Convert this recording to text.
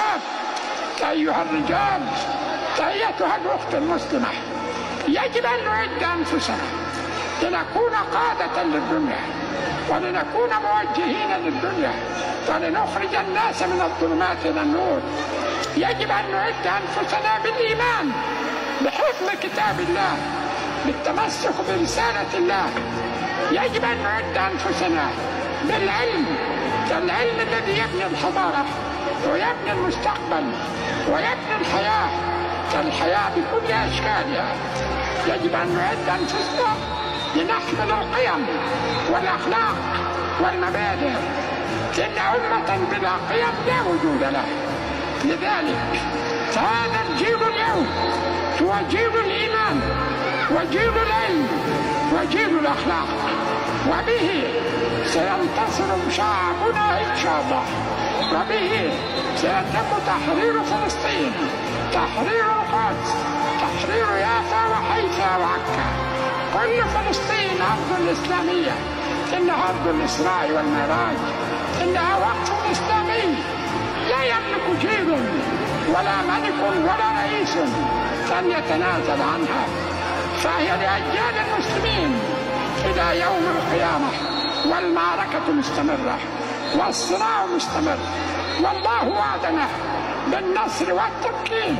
الشباب أيها الرجال أيتها الأخت المسلمة. يجب أن نعد أنفسنا لنكون قادة للدنيا ولنكون موجهين للدنيا ولنخرج الناس من الظلمات إلى النور. يجب أن نعد أنفسنا بالإيمان بحفظ كتاب الله بالتمسك برسالة الله. يجب أن نعد أنفسنا بالعلم العلم الذي يبني الحضارة ويبني المستقبل ويبني الحياة. الحياة بكل أشكالها. يجب أن نعد أنفسنا لنحمل القيم والأخلاق والمبادئ. إن أمة بلا قيم لا وجود لها. لذلك هذا الجيل اليوم هو جيل الإيمان وجيل العلم وجيل الأخلاق. وبه سينتصر شعبنا إن شاء الله. وبه سيتم تحرير فلسطين تحرير القدس تحرير يافا وحيفا وعكا. كل فلسطين أرض إسلامية. إنها أرض الإسراء والمعراج. إنها وقت إسلامي. لا يملك جيل ولا ملك ولا رئيس أن يتنازل عنها. فهي لأجيال المسلمين. إلى يوم القيامة والمعركة مستمرة والصراع مستمر والله وعدنا بالنصر والتمكين.